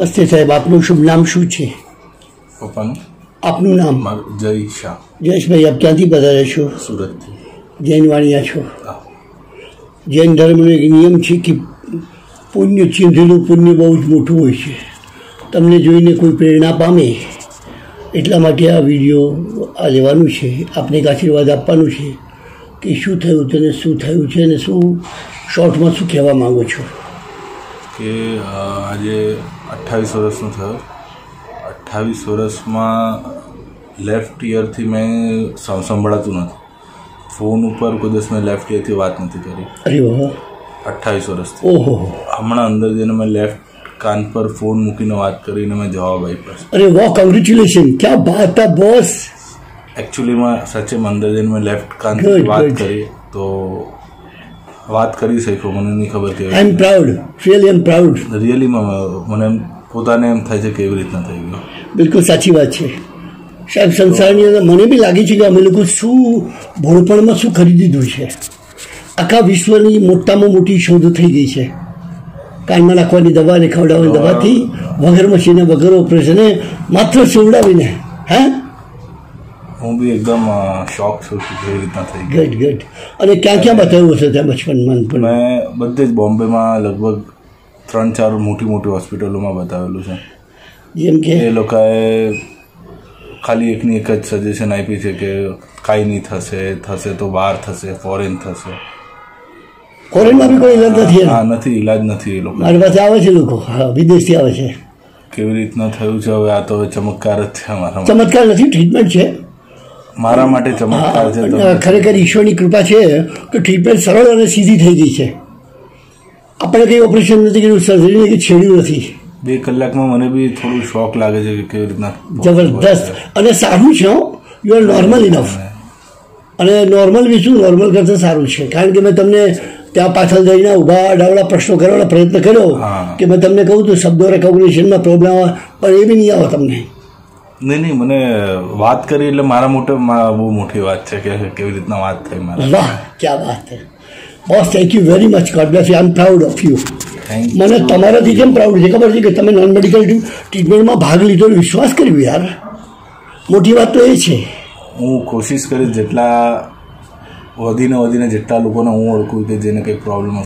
નમસ્તે સાહેબ આપનું શુભ નામ શું છે? પપ્પાનું? આપનું નામ? જય શાહ. જયેશભાઈ આપ ક્યાંથી પધાર્યા છો? સુરતથી. જૈન વાણિયા છો? જૈન ધર્મનો એક નિયમ છે કે પુણ્ય ચીંધેલું પુણ્ય બહુ જ મોટું હોય છે. તમને જોઈને કોઈ પ્રેરણા પામે એટલા માટે આ વીડિયો આ લેવાનું છે. આપને એક આશીર્વાદ આપવાનું છે કે શું થયું છે ને શું થયું છે અને શું શોર્ટમાં શું કહેવા માગો છો? કે આજે અઠ્ઠાવીસ વર્ષનો થયો. અઠ્ઠાવીસ વર્ષમાં લેફ્ટ ઇયરથી મેં સંભળાતું નથી. ફોન ઉપર કોઈ દિવસ મેં લેફ્ટ ઇયરથી વાત નથી કરી. અઠ્ઠાવીસ વર્ષથી. ઓહો. હમણાં અંદર જઈને મેં લેફ્ટ કાન પર ફોન મૂકીને વાત કરીને મેં જવાબ આપ્યો. અરે વાહ કોંગ્રેચ્યુલેશન ક્યાં બાત હે બોસ એકચ્યુઅલીમાં સાચેમાં અંદર જઈને મેં લેફ્ટ કાન વાત. કરી તો વાત કરી શક્યો મને નહીં ખબર કે I am proud really am proud રિયલીમાં મને એમ પોતાને એમ થાય છે કે એવી રીતના થઈ ગયું. બિલકુલ સાચી વાત છે. સાહેબ સંસારની અંદર મને બી લાગે છે કે અમે લોકો શું ભોળપણમાં શું કરી દીધું છે. આખા વિશ્વની મોટામાં મોટી શોધ થઈ ગઈ છે. કાનમાં નાખવાની દવા ને ખવડાવવાની દવાથી વગર મશીને વગર ઓપરેશને માત્ર સોવડાવીને હે? હું બી એકદમ શોક છું કે કેવી રીતના થઈ ગડ ગડ અને ક્યાં ક્યાં બતાવ્યું હશે ત્યાં બચપનમાં પણ મેં બધે જ બોમ્બેમાં લગભગ ત્રણ ચાર મોટી મોટી હોસ્પિટલોમાં બતાવેલું છે. જેમ કે? એ લોકોએ ખાલી એકની એક જ સજેશન આપી છે કે કાંઈ નહીં થશે થશે તો બહાર થશે ફોરેન થશે. ફોરેનમાં બી કોઈ ઇલાજ નથી હા નથી ઈલાજ નથી એ લોકો મારી પાસે આવે છે લોકો હા વિદેશથી આવે છે. કેવી રીતના થયું છે હવે? આ તો ચમત્કાર જ છે અમારા ચમત્કાર નથી ટ્રીટમેન્ટ છે. મારા માટે ચમત્કાર છે ખરેખર ઈશ્વરની કૃપા છે કે ટ્રીટમેન્ટ સરળ અને સીધી થઈ ગઈ છે. આપણે કંઈ ઓપરેશન નથી કર્યું સર્જરી કંઈ છેડ્યું નથી. બે કલાકમાં મને બી થોડું શોખ લાગે છે કે કેવી રીતના જબરદસ્ત. અને સારું છે યુ આર નોર્મલ ઇનફ અને નોર્મલ બી શું નોર્મલ કરતાં સારું છે. કારણ કે મેં તમને ત્યાં પાછળ જઈને ઊભા અડાવડા પ્રશ્નો કરવાનો પ્રયત્ન કર્યો કે મેં તમને કહું તો શબ્દો રેકોગ્નિશનમાં પ્રોબ્લેમ આવે પણ એ બી નહીં આવે તમને. નહીં નહીં મને વાત કરી એટલે મારા મોટે બહુ મોટી વાત છે કે કેવી રીતના વાત થઈ મારા. વાહ ક્યાં વાત છે boss thank you very much God bless you I am proud of you મને તમારાથી કેમ પ્રાઉડ છે? ખબર છે કે તમે નોન મેડિકલ ટ્રીટમેન્ટમાં ભાગ લીધો વિશ્વાસ કર્યો યાર? મોટી વાત તો એ છે. હું કોશિશ કરીશ જેટલા વધીને વધીને જેટલા લોકોને હું ઓળખું કે જેને કંઈ પ્રોબ્લેમ